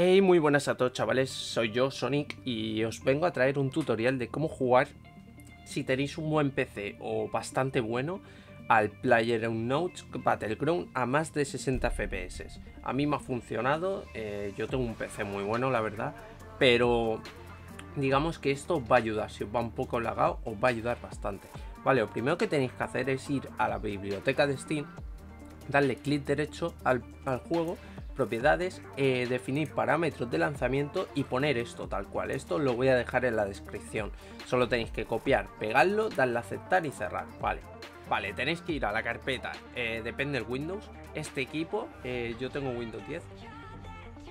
Hey, muy buenas a todos chavales, soy yo, Sonic, y os vengo a traer un tutorial de cómo jugar si tenéis un buen PC o bastante bueno al PlayerUnknown's Battleground a más de 60 FPS. A mí me ha funcionado, eh, yo tengo un PC muy bueno la verdad, pero digamos que esto os va a ayudar, si os va un poco lagado os va a ayudar bastante. Vale, lo primero que tenéis que hacer es ir a la biblioteca de Steam, darle clic derecho al, juego, propiedades, eh, definir parámetros de lanzamiento y poner esto tal cual. Esto lo voy a dejar en la descripción. Solo tenéis que copiar, pegarlo, darle a aceptar y cerrar. Vale. Vale, tenéis que ir a la carpeta, eh, depende del Windows. Este equipo, eh, yo tengo Windows 10.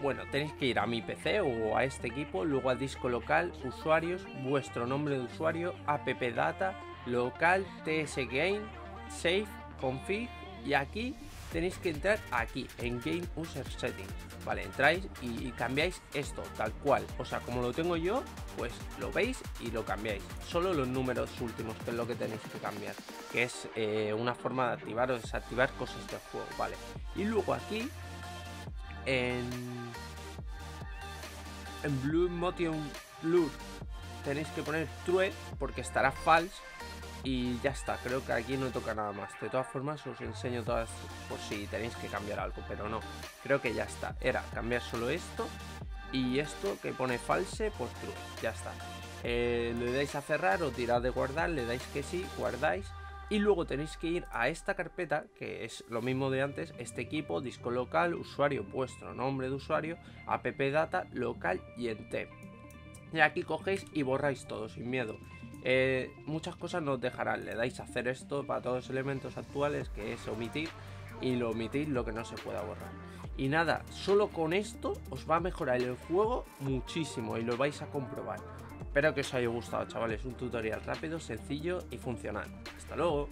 Bueno, tenéis que ir a mi PC o a este equipo, luego al disco local, usuarios, vuestro nombre de usuario, app data, local, ts game, save, config y aquí tenéis que entrar aquí en Game User Settings. Vale, entráis y, cambiáis esto tal cual. O sea, como lo tengo yo, pues lo veis y lo cambiáis. Solo los números últimos, que es lo que tenéis que cambiar. Que es eh, una forma de activar o desactivar cosas del juego. Vale. Y luego aquí, en, en Blue Motion Blur, tenéis que poner True porque estará false y ya está, creo que aquí no toca nada más. De todas formas os enseño todas por si tenéis que cambiar algo, pero no. Creo que ya está. Era cambiar solo esto y esto que pone false por true. Ya está. Eh, le dais a cerrar o tirad de guardar, le dais que sí, guardáis. Y luego tenéis que ir a esta carpeta, que es lo mismo de antes, este equipo, disco local, usuario, vuestro nombre de usuario, app data, local y en T. Y aquí cogéis y borráis todo sin miedo. Eh, muchas cosas nos dejarán. Le dais a hacer esto para todos los elementos actuales, que es omitir, y lo omitís lo que no se pueda borrar. Y nada, solo con esto os va a mejorar el juego muchísimo y lo vais a comprobar. Espero que os haya gustado, chavales. Un tutorial rápido, sencillo y funcional. Hasta luego.